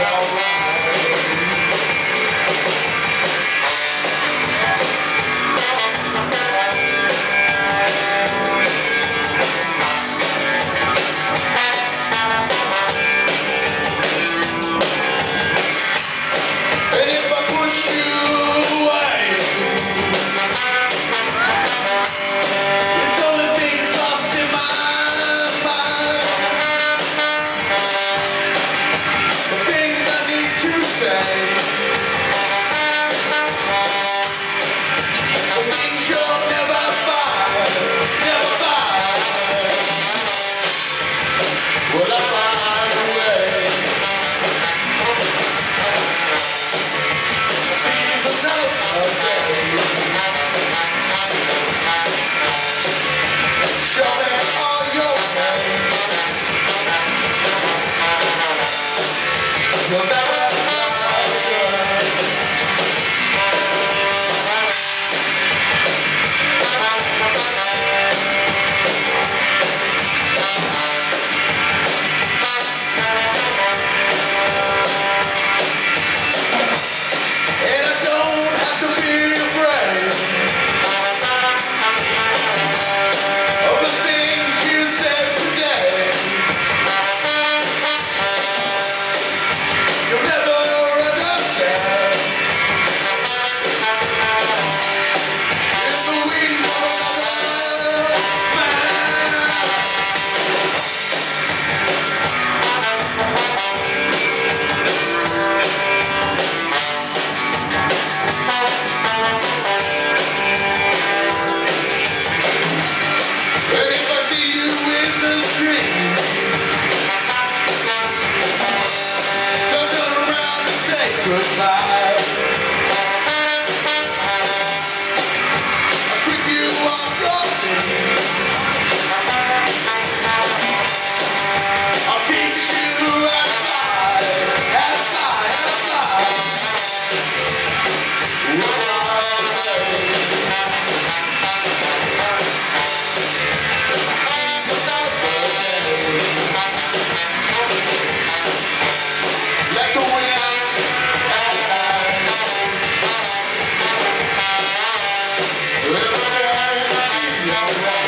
Joe. say Thank.